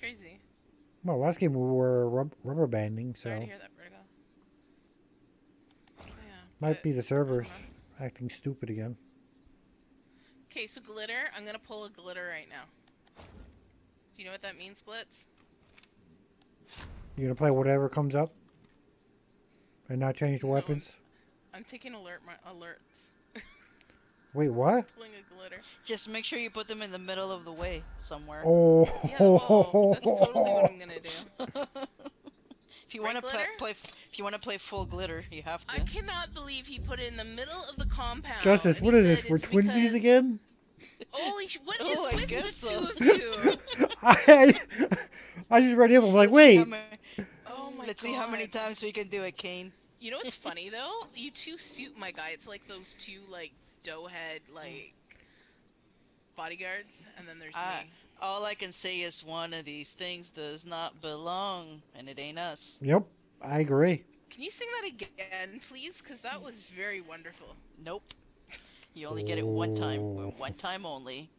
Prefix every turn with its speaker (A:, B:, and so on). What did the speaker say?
A: crazy.
B: Well, last game we were rub- rubber banding, so
A: Sorry to hear that, Vertigo. Yeah.
B: might be the servers acting stupid again.
A: Okay, so glitter. I'm gonna pull a glitter right now. Do you know what that means, Glitz?
B: You're gonna play whatever comes up, and not change the
A: No.
B: weapons?
A: I'm taking alert my alerts.
B: Wait, what?
A: Pulling a glitter.
C: Just make sure you put them in the middle of the way somewhere.
B: Oh,
A: Yeah, oh, that's totally what I'm gonna do.
C: if you
A: Right,
C: want to play, play, if you want to play full glitter, you have to.
A: I cannot believe he put it in the middle of the compound.
B: Justice,
A: and
B: what
A: he
B: is this? We're twinsies
A: because-
B: again?
A: Holy sh! What oh, is
C: Oh, I
A: with the
C: so.
A: two of you?
B: I, I just read him. I'm like,
C: Let's see how
B: wait.
A: Oh my
C: Let's see how many times we can do it, Kain.
A: You know what's funny though? You two suit my guy. It's like those two like dough head like bodyguards, and then there's
C: Ah.
A: me.
C: All I can say is one of these things does not belong, and it ain't us.
B: Yep, I agree.
A: Can you sing that again, please? Because that was very wonderful.
C: Nope. You only get it one time, one time only.